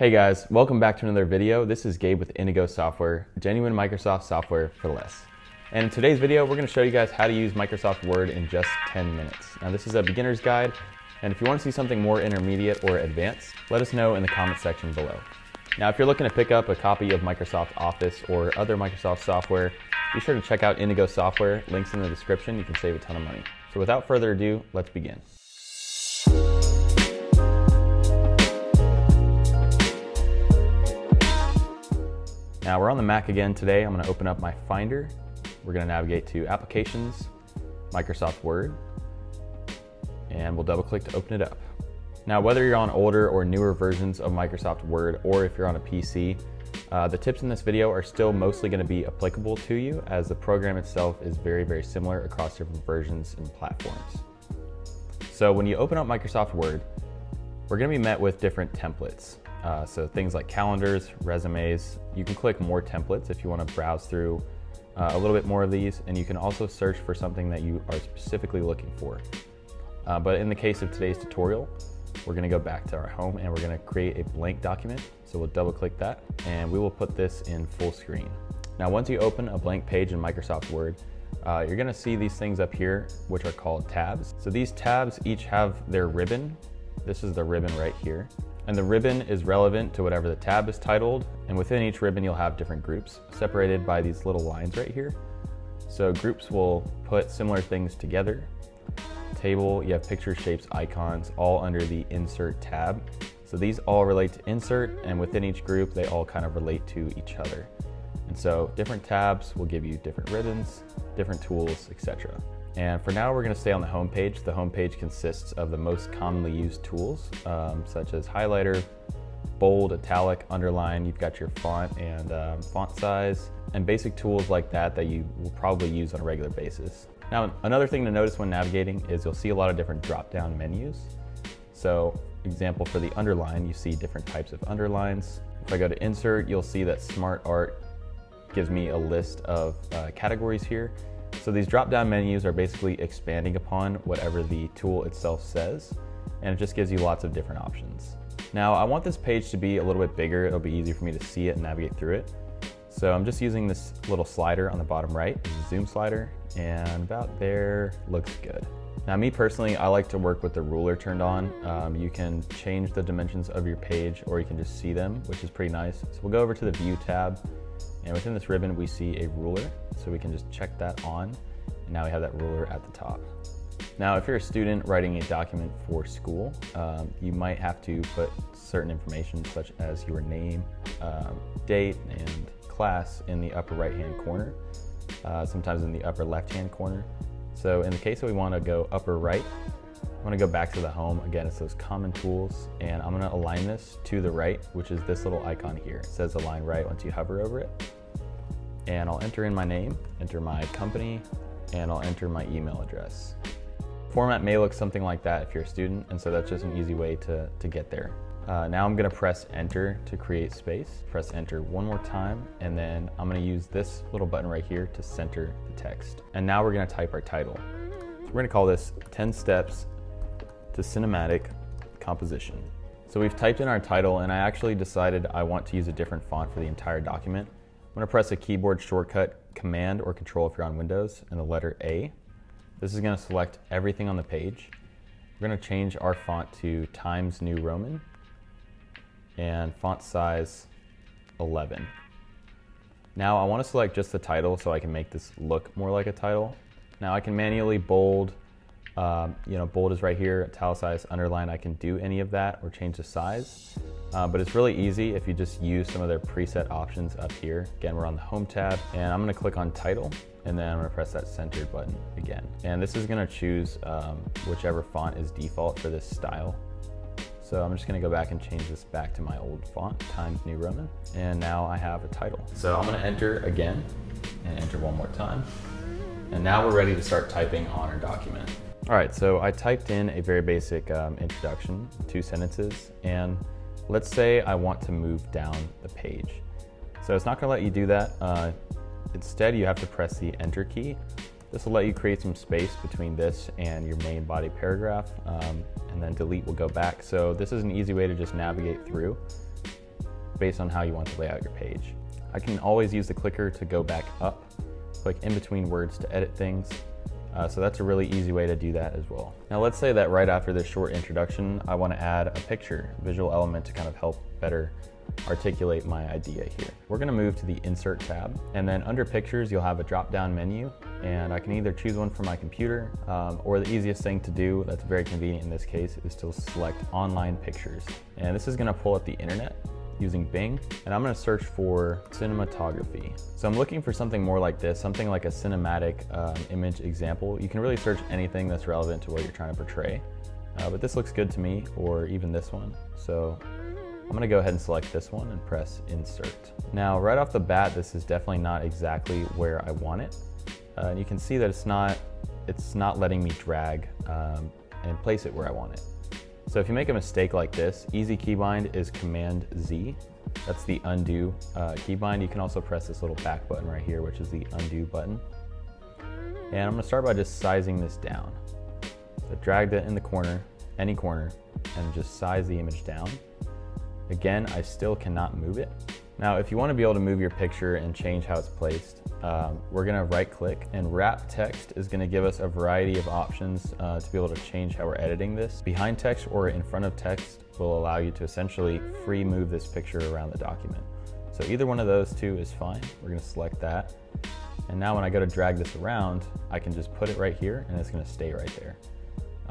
Hey guys, welcome back to another video. This is Gabe with Indigo Software, genuine Microsoft software for less. And in today's video, we're gonna show you guys how to use Microsoft Word in just 10 minutes. Now this is a beginner's guide, and if you wanna see something more intermediate or advanced, let us know in the comment section below. Now if you're looking to pick up a copy of Microsoft Office or other Microsoft software, be sure to check out Indigo Software, links in the description, you can save a ton of money. So without further ado, let's begin. Now we're on the Mac again today. I'm gonna open up my Finder. We're gonna navigate to Applications, Microsoft Word, and we'll double click to open it up. Now, whether you're on older or newer versions of Microsoft Word, or if you're on a PC, uh, the tips in this video are still mostly gonna be applicable to you as the program itself is very, very similar across different versions and platforms. So when you open up Microsoft Word, we're gonna be met with different templates. Uh, so things like calendars, resumes, you can click more templates if you want to browse through uh, a little bit more of these, and you can also search for something that you are specifically looking for. Uh, but in the case of today's tutorial, we're going to go back to our home and we're going to create a blank document. So we'll double click that and we will put this in full screen. Now, once you open a blank page in Microsoft Word, uh, you're gonna see these things up here, which are called tabs. So these tabs each have their ribbon. This is the ribbon right here. And the ribbon is relevant to whatever the tab is titled. And within each ribbon, you'll have different groups separated by these little lines right here. So groups will put similar things together. Table, you have picture shapes, icons, all under the insert tab. So these all relate to insert and within each group, they all kind of relate to each other. And so different tabs will give you different ribbons, different tools, etc. And for now, we're gonna stay on the home page. The home page consists of the most commonly used tools, um, such as highlighter, bold, italic, underline. You've got your font and um, font size, and basic tools like that that you will probably use on a regular basis. Now, another thing to notice when navigating is you'll see a lot of different drop-down menus. So, example for the underline, you see different types of underlines. If I go to insert, you'll see that Smart Art gives me a list of uh, categories here. So these drop-down menus are basically expanding upon whatever the tool itself says, and it just gives you lots of different options. Now, I want this page to be a little bit bigger. It'll be easier for me to see it and navigate through it. So I'm just using this little slider on the bottom right, zoom slider, and about there looks good. Now me personally, I like to work with the ruler turned on. Um, you can change the dimensions of your page or you can just see them, which is pretty nice. So we'll go over to the view tab and within this ribbon, we see a ruler. So we can just check that on. And now we have that ruler at the top. Now, if you're a student writing a document for school, um, you might have to put certain information such as your name, um, date, and class in the upper right-hand corner, uh, sometimes in the upper left-hand corner. So in the case that we want to go upper right, I'm gonna go back to the home. Again, it's those common tools, and I'm gonna align this to the right, which is this little icon here. It says align right once you hover over it. And I'll enter in my name, enter my company, and I'll enter my email address. Format may look something like that if you're a student, and so that's just an easy way to, to get there. Uh, now I'm gonna press enter to create space. Press enter one more time, and then I'm gonna use this little button right here to center the text. And now we're gonna type our title. We're gonna call this 10 steps to cinematic composition. So we've typed in our title and I actually decided I want to use a different font for the entire document. I'm gonna press a keyboard shortcut, Command or Control if you're on Windows, and the letter A. This is gonna select everything on the page. We're gonna change our font to Times New Roman and font size 11. Now I wanna select just the title so I can make this look more like a title. Now I can manually bold, um, you know, bold is right here, italicized, underline, I can do any of that or change the size. Uh, but it's really easy if you just use some of their preset options up here. Again, we're on the home tab and I'm gonna click on title and then I'm gonna press that centered button again. And this is gonna choose um, whichever font is default for this style. So I'm just gonna go back and change this back to my old font, Times New Roman. And now I have a title. So I'm gonna enter again and enter one more time. And now we're ready to start typing on our document. All right, so I typed in a very basic um, introduction, two sentences, and let's say I want to move down the page. So it's not gonna let you do that. Uh, instead, you have to press the enter key. This will let you create some space between this and your main body paragraph, um, and then delete will go back. So this is an easy way to just navigate through. based on how you want to lay out your page. I can always use the clicker to go back up, click in between words to edit things. Uh, so that's a really easy way to do that as well. Now let's say that right after this short introduction, I want to add a picture, visual element to kind of help better articulate my idea here. We're gonna move to the Insert tab, and then under Pictures, you'll have a drop-down menu, and I can either choose one from my computer, um, or the easiest thing to do, that's very convenient in this case, is to select Online Pictures. And this is gonna pull up the internet, using Bing, and I'm gonna search for cinematography. So I'm looking for something more like this, something like a cinematic um, image example. You can really search anything that's relevant to what you're trying to portray. Uh, but this looks good to me, or even this one. So I'm gonna go ahead and select this one and press insert. Now, right off the bat, this is definitely not exactly where I want it. Uh, and you can see that it's not, it's not letting me drag um, and place it where I want it. So if you make a mistake like this, easy keybind is Command Z. That's the undo uh, keybind. You can also press this little back button right here, which is the undo button. And I'm gonna start by just sizing this down. So drag that in the corner, any corner, and just size the image down. Again, I still cannot move it. Now, if you wanna be able to move your picture and change how it's placed, um, we're gonna right click and wrap text is gonna give us a variety of options uh, to be able to change how we're editing this. Behind text or in front of text will allow you to essentially free move this picture around the document. So either one of those two is fine. We're gonna select that. And now when I go to drag this around, I can just put it right here and it's gonna stay right there.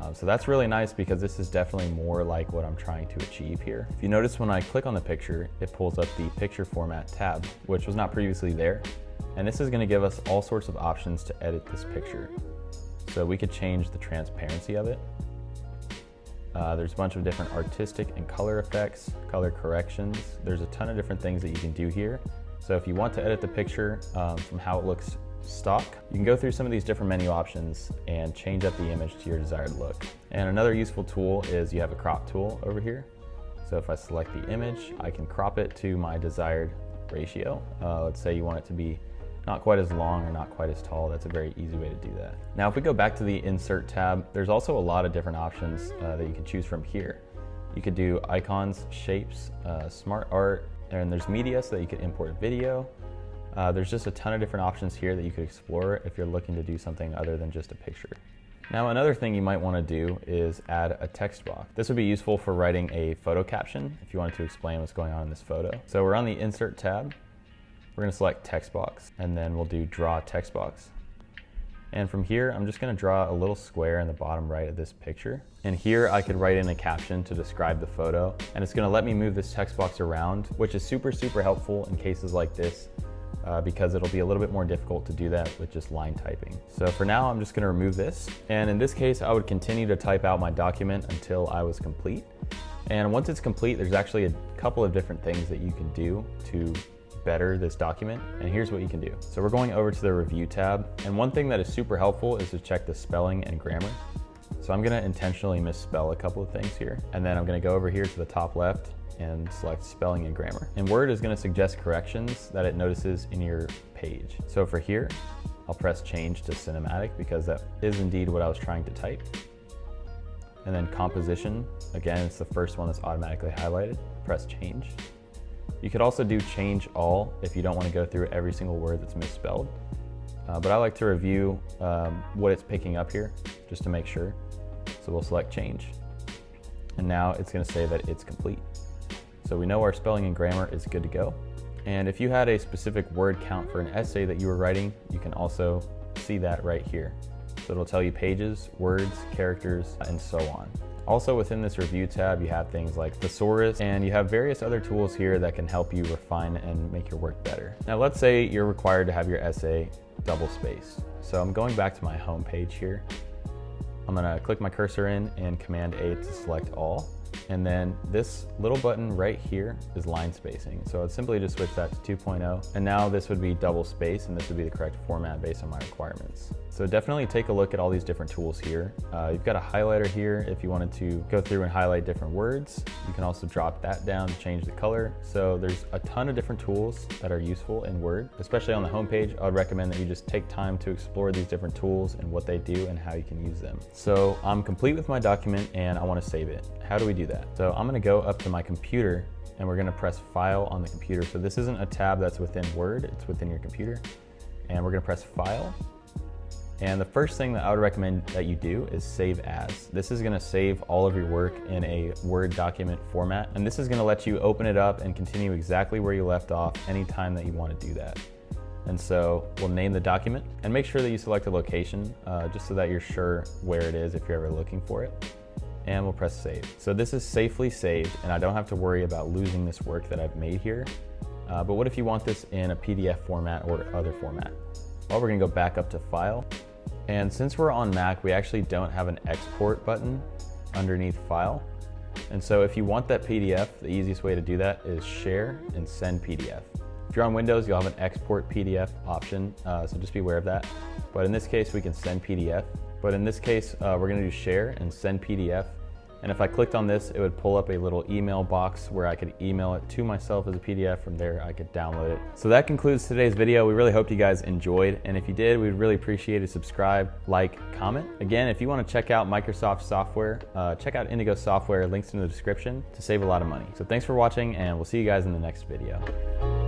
Um, so that's really nice because this is definitely more like what I'm trying to achieve here. If you notice when I click on the picture, it pulls up the picture format tab, which was not previously there. And this is gonna give us all sorts of options to edit this picture. So we could change the transparency of it. Uh, there's a bunch of different artistic and color effects, color corrections. There's a ton of different things that you can do here. So if you want to edit the picture um, from how it looks stock, you can go through some of these different menu options and change up the image to your desired look. And another useful tool is you have a crop tool over here. So if I select the image, I can crop it to my desired ratio. Uh, let's say you want it to be not quite as long or not quite as tall. That's a very easy way to do that. Now, if we go back to the insert tab, there's also a lot of different options uh, that you can choose from here. You could do icons, shapes, uh, smart art, and there's media so that you could import video. Uh, there's just a ton of different options here that you could explore if you're looking to do something other than just a picture. Now another thing you might want to do is add a text box. This would be useful for writing a photo caption if you wanted to explain what's going on in this photo. So we're on the insert tab we're gonna select text box and then we'll do draw text box. And from here, I'm just gonna draw a little square in the bottom right of this picture. And here I could write in a caption to describe the photo. And it's gonna let me move this text box around, which is super, super helpful in cases like this uh, because it'll be a little bit more difficult to do that with just line typing. So for now, I'm just gonna remove this. And in this case, I would continue to type out my document until I was complete. And once it's complete, there's actually a couple of different things that you can do to better this document, and here's what you can do. So we're going over to the review tab, and one thing that is super helpful is to check the spelling and grammar. So I'm gonna intentionally misspell a couple of things here, and then I'm gonna go over here to the top left and select spelling and grammar. And Word is gonna suggest corrections that it notices in your page. So for here, I'll press change to cinematic because that is indeed what I was trying to type. And then composition, again, it's the first one that's automatically highlighted. Press change. You could also do change all if you don't want to go through every single word that's misspelled. Uh, but I like to review um, what it's picking up here just to make sure. So we'll select change. And now it's going to say that it's complete. So we know our spelling and grammar is good to go. And if you had a specific word count for an essay that you were writing, you can also see that right here. So it'll tell you pages, words, characters, and so on. Also within this review tab, you have things like thesaurus, and you have various other tools here that can help you refine and make your work better. Now let's say you're required to have your essay double spaced. So I'm going back to my home page here. I'm gonna click my cursor in and Command A to select all. And then this little button right here is line spacing. So I'd simply just switch that to 2.0. And now this would be double space and this would be the correct format based on my requirements. So definitely take a look at all these different tools here. Uh, you've got a highlighter here if you wanted to go through and highlight different words. You can also drop that down to change the color. So there's a ton of different tools that are useful in Word, especially on the homepage. I would recommend that you just take time to explore these different tools and what they do and how you can use them. So I'm complete with my document and I wanna save it. How do we do that? So I'm gonna go up to my computer and we're gonna press File on the computer. So this isn't a tab that's within Word, it's within your computer. And we're gonna press File. And the first thing that I would recommend that you do is save as. This is gonna save all of your work in a Word document format. And this is gonna let you open it up and continue exactly where you left off anytime that you wanna do that. And so we'll name the document and make sure that you select a location uh, just so that you're sure where it is if you're ever looking for it. And we'll press save. So this is safely saved and I don't have to worry about losing this work that I've made here. Uh, but what if you want this in a PDF format or other format? Well, we're gonna go back up to file. And since we're on Mac, we actually don't have an export button underneath file. And so if you want that PDF, the easiest way to do that is share and send PDF. If you're on Windows, you'll have an export PDF option, uh, so just be aware of that. But in this case, we can send PDF. But in this case, uh, we're gonna do share and send PDF. And if I clicked on this, it would pull up a little email box where I could email it to myself as a PDF. From there, I could download it. So that concludes today's video. We really hope you guys enjoyed. And if you did, we'd really appreciate it. Subscribe, like, comment. Again, if you want to check out Microsoft software, uh, check out Indigo Software. Links in the description to save a lot of money. So thanks for watching, and we'll see you guys in the next video.